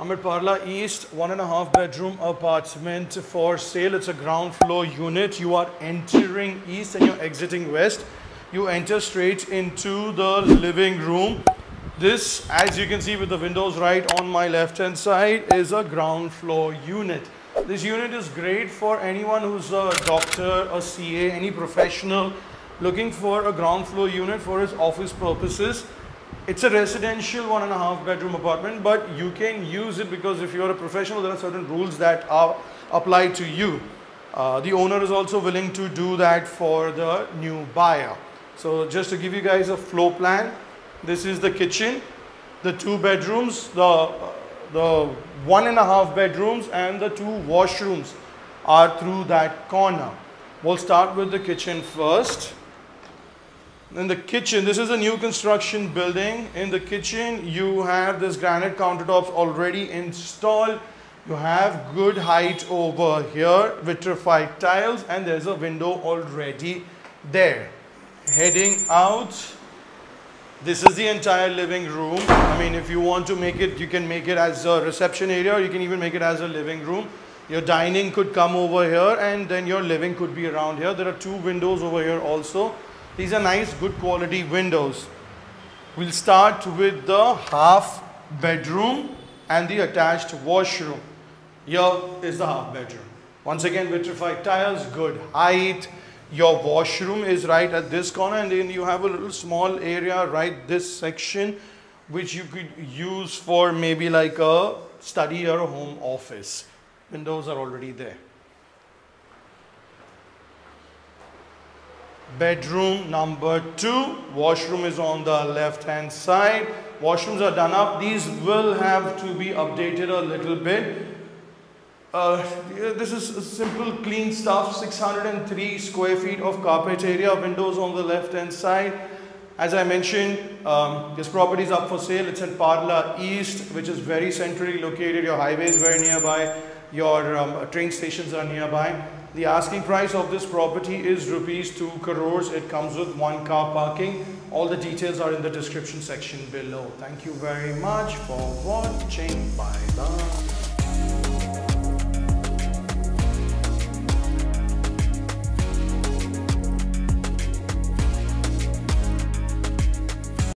I'm Parle East, one and a half bedroom apartment for sale. It's a ground floor unit. You are entering east and you're exiting west. You enter straight into the living room. This, as you can see with the windows right on my left hand side, is a ground floor unit. This unit is great for anyone who's a doctor, a CA, any professional looking for a ground floor unit for his office purposes. It's a residential one and a half bedroom apartment, but you can use it because if you're a professional, there are certain rules that are applied to you. Uh, the owner is also willing to do that for the new buyer. So just to give you guys a floor plan, this is the kitchen, the two bedrooms, the, the one and a half bedrooms and the two washrooms are through that corner. We'll start with the kitchen first. In the kitchen, this is a new construction building. In the kitchen, you have this granite countertops already installed. You have good height over here, vitrified tiles, and there's a window already there. Heading out, this is the entire living room. I mean, if you want to make it, you can make it as a reception area, or you can even make it as a living room. Your dining could come over here, and then your living could be around here. There are two windows over here also. These are nice, good quality windows. We'll start with the half bedroom and the attached washroom. Here is the half bedroom. Once again, vitrified tiles, good height. Your washroom is right at this corner and then you have a little small area right this section which you could use for maybe like a study or a home office. Windows are already there. Bedroom number two washroom is on the left hand side. Washrooms are done up. These will have to be updated a little bit. Uh, this is simple clean stuff. 603 square feet of carpet area windows on the left hand side. As I mentioned um, this property is up for sale. It's in Parle East which is very centrally located. Your highway is very nearby. Your um, train stations are nearby the asking price of this property is rupees 2 crores. It comes with one car parking. All the details are in the description section below. Thank you very much for watching. Bye bye.